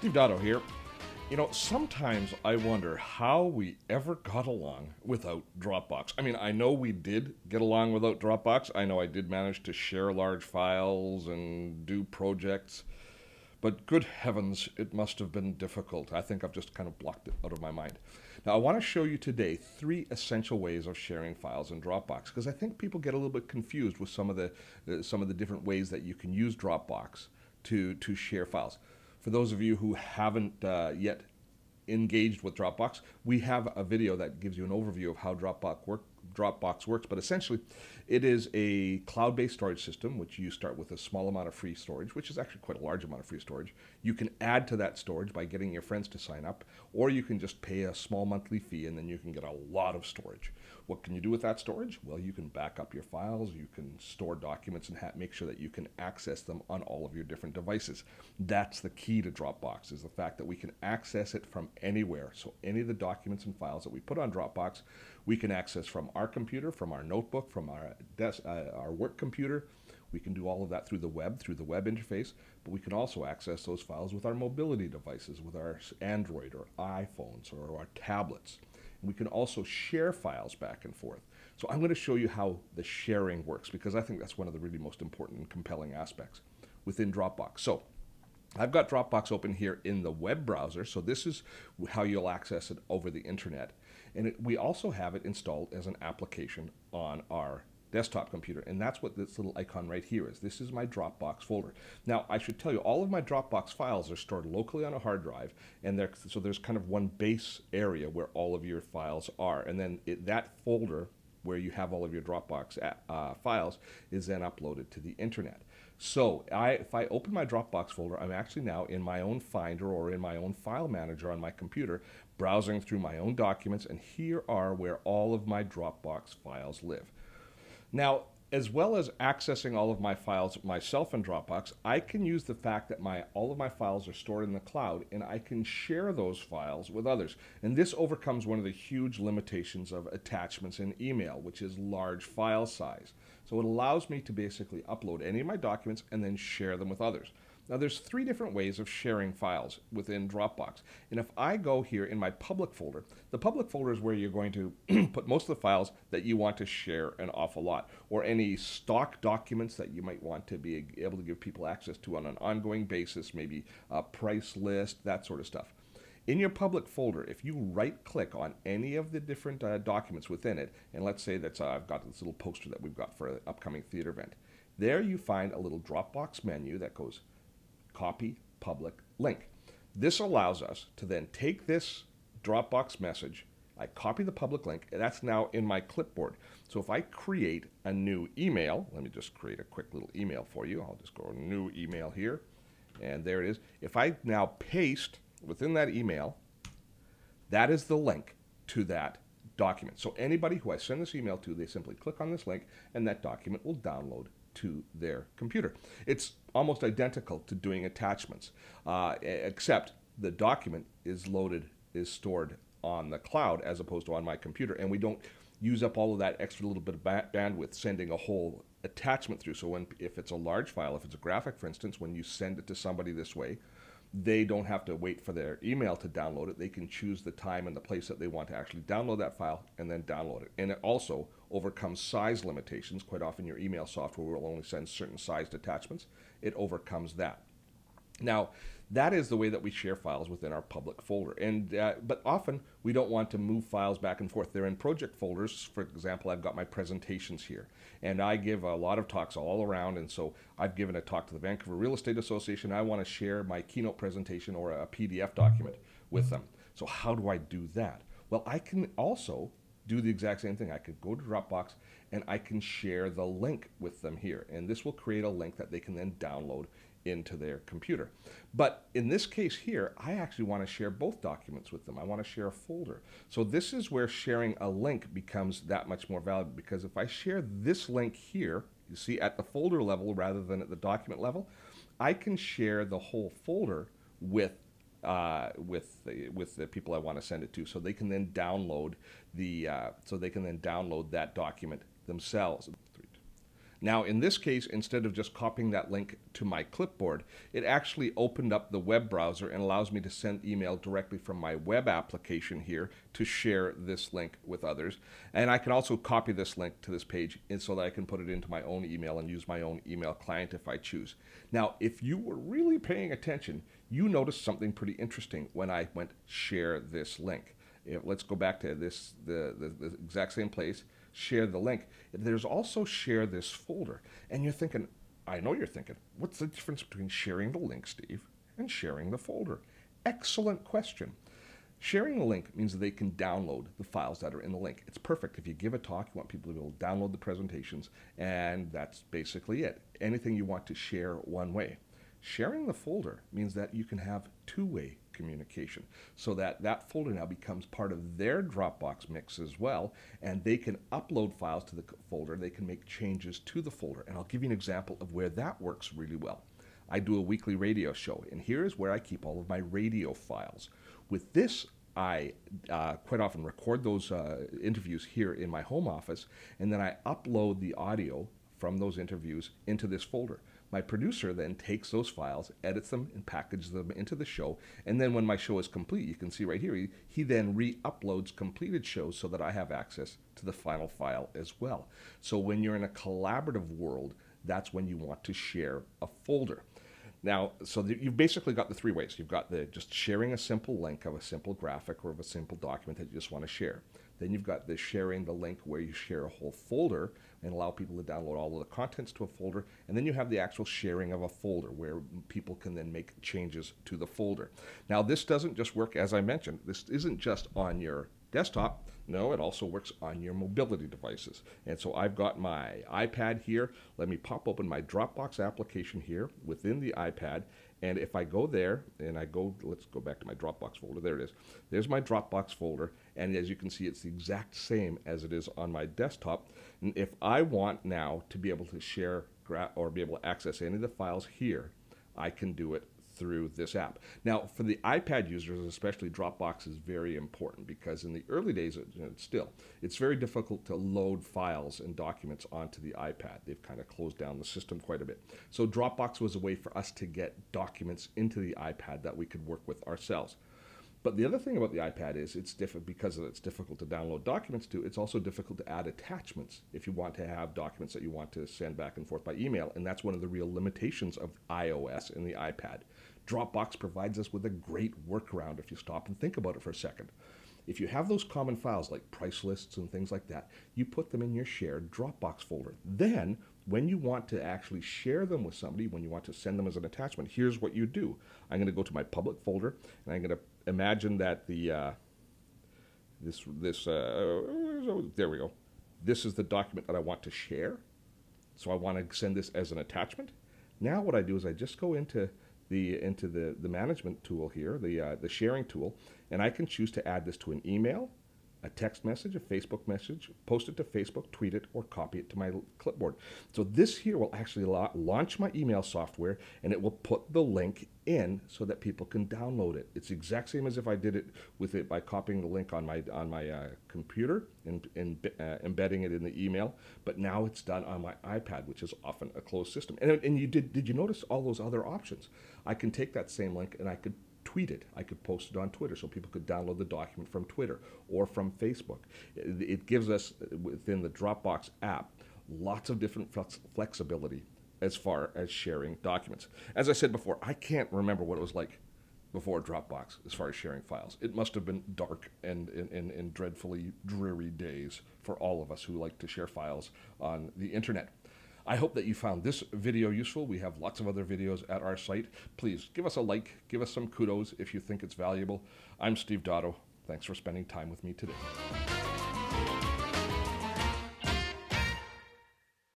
Steve Dotto here. You know, sometimes I wonder how we ever got along without Dropbox. I mean, I know we did get along without Dropbox. I know I did manage to share large files and do projects. But good heavens, it must have been difficult. I think I've just kind of blocked it out of my mind. Now, I want to show you today three essential ways of sharing files in Dropbox because I think people get a little bit confused with some of the uh, some of the different ways that you can use Dropbox to to share files. For those of you who haven't uh, yet engaged with Dropbox, we have a video that gives you an overview of how Dropbox, work, Dropbox works. But essentially, it is a cloud-based storage system, which you start with a small amount of free storage, which is actually quite a large amount of free storage. You can add to that storage by getting your friends to sign up, or you can just pay a small monthly fee and then you can get a lot of storage. What can you do with that storage? Well, you can back up your files, you can store documents and make sure that you can access them on all of your different devices. That's the key to Dropbox is the fact that we can access it from anywhere. So any of the documents and files that we put on Dropbox, we can access from our computer, from our notebook, from our desk, uh, our work computer. We can do all of that through the web, through the web interface, but we can also access those files with our mobility devices, with our Android or iPhones or our tablets. We can also share files back and forth. So I'm going to show you how the sharing works because I think that's one of the really most important and compelling aspects within Dropbox. So I've got Dropbox open here in the web browser. So this is how you'll access it over the internet. And it, we also have it installed as an application on our desktop computer. And that's what this little icon right here is. This is my Dropbox folder. Now, I should tell you, all of my Dropbox files are stored locally on a hard drive. And so there's kind of one base area where all of your files are. And then it, that folder where you have all of your Dropbox uh, files is then uploaded to the internet. So I, if I open my Dropbox folder, I'm actually now in my own Finder or in my own file manager on my computer, browsing through my own documents, and here are where all of my Dropbox files live. Now, as well as accessing all of my files myself in Dropbox, I can use the fact that my all of my files are stored in the cloud and I can share those files with others. And this overcomes one of the huge limitations of attachments in email, which is large file size. So it allows me to basically upload any of my documents and then share them with others. Now there's three different ways of sharing files within Dropbox. And if I go here in my public folder, the public folder is where you're going to put most of the files that you want to share an awful lot, or any stock documents that you might want to be able to give people access to on an ongoing basis, maybe a price list, that sort of stuff. In your public folder, if you right click on any of the different uh, documents within it, and let's say that uh, I've got this little poster that we've got for an upcoming theater event, there you find a little Dropbox menu that goes copy public link. This allows us to then take this Dropbox message, I copy the public link, that's now in my clipboard. So if I create a new email, let me just create a quick little email for you. I'll just go new email here, and there it is. If I now paste within that email, that is the link to that document. So anybody who I send this email to, they simply click on this link, and that document will download to their computer. It's almost identical to doing attachments, uh, except the document is loaded, is stored on the cloud as opposed to on my computer, and we don't use up all of that extra little bit of bandwidth sending a whole attachment through. So when if it's a large file, if it's a graphic, for instance, when you send it to somebody this way, they don't have to wait for their email to download it. They can choose the time and the place that they want to actually download that file and then download it. And it also overcomes size limitations. Quite often, your email software will only send certain sized attachments. It overcomes that. Now, that is the way that we share files within our public folder. And uh, but often we don't want to move files back and forth. They're in project folders. For example, I've got my presentations here, and I give a lot of talks all around. And so I've given a talk to the Vancouver Real Estate Association. I want to share my keynote presentation or a PDF document with them. So how do I do that? Well, I can also do the exact same thing. I could go to Dropbox and I can share the link with them here. And this will create a link that they can then download into their computer. But in this case here, I actually want to share both documents with them. I want to share a folder. So this is where sharing a link becomes that much more valuable because if I share this link here, you see at the folder level rather than at the document level, I can share the whole folder with uh, with the, with the people I want to send it to, so they can then download the uh, so they can then download that document themselves. Now, in this case, instead of just copying that link to my clipboard, it actually opened up the web browser and allows me to send email directly from my web application here to share this link with others. And I can also copy this link to this page so that I can put it into my own email and use my own email client if I choose. Now, if you were really paying attention, you noticed something pretty interesting when I went share this link. If, let's go back to this, the, the, the exact same place share the link. There's also share this folder. And you're thinking, I know you're thinking, what's the difference between sharing the link, Steve, and sharing the folder? Excellent question. Sharing the link means that they can download the files that are in the link. It's perfect. If you give a talk, you want people to be able to download the presentations, and that's basically it. Anything you want to share one way. Sharing the folder means that you can have two-way communication so that that folder now becomes part of their Dropbox mix as well, and they can upload files to the folder. They can make changes to the folder, and I'll give you an example of where that works really well. I do a weekly radio show, and here is where I keep all of my radio files. With this, I uh, quite often record those uh, interviews here in my home office, and then I upload the audio from those interviews into this folder. My producer then takes those files, edits them, and packages them into the show. And then when my show is complete, you can see right here, he, he then re uploads completed shows so that I have access to the final file as well. So when you're in a collaborative world, that's when you want to share a folder. Now, so you've basically got the three ways. You've got the just sharing a simple link of a simple graphic or of a simple document that you just want to share. Then you've got the sharing the link where you share a whole folder and allow people to download all of the contents to a folder. And then you have the actual sharing of a folder where people can then make changes to the folder. Now, this doesn't just work, as I mentioned, this isn't just on your desktop. No, it also works on your mobility devices. And so I've got my iPad here. Let me pop open my Dropbox application here within the iPad and if I go there and I go, let's go back to my Dropbox folder. There it is. There's my Dropbox folder. And as you can see, it's the exact same as it is on my desktop. And if I want now to be able to share or be able to access any of the files here, I can do it through this app. Now, for the iPad users, especially Dropbox is very important because in the early days, still, it's very difficult to load files and documents onto the iPad. They've kind of closed down the system quite a bit. So Dropbox was a way for us to get documents into the iPad that we could work with ourselves. But the other thing about the iPad is it's different because it's difficult to download documents to. It's also difficult to add attachments if you want to have documents that you want to send back and forth by email, and that's one of the real limitations of iOS in the iPad. Dropbox provides us with a great workaround if you stop and think about it for a second. If you have those common files like price lists and things like that, you put them in your shared Dropbox folder. Then, when you want to actually share them with somebody, when you want to send them as an attachment, here's what you do. I'm going to go to my public folder, and I'm going to imagine that the uh, this this uh, there we go. This is the document that I want to share. So I want to send this as an attachment. Now what I do is I just go into the into the, the management tool here, the, uh, the sharing tool, and I can choose to add this to an email, a text message, a Facebook message, post it to Facebook, tweet it, or copy it to my clipboard. So this here will actually launch my email software and it will put the link in so that people can download it. It's the exact same as if I did it with it by copying the link on my on my uh, computer and, and uh, embedding it in the email. But now it's done on my iPad, which is often a closed system. And, and you did did you notice all those other options? I can take that same link and I could tweet it. I could post it on Twitter so people could download the document from Twitter or from Facebook. It, gives us, within the Dropbox app, lots of different flex flexibility as far as sharing documents. As I said before, I can't remember what it was like before Dropbox as far as sharing files. It must have been dark and, and, and, and dreadfully dreary days for all of us who like to share files on the internet. I hope that you found this video useful. We have lots of other videos at our site. Please give us a like, give us some kudos if you think it's valuable. I'm Steve Dotto. Thanks for spending time with me today.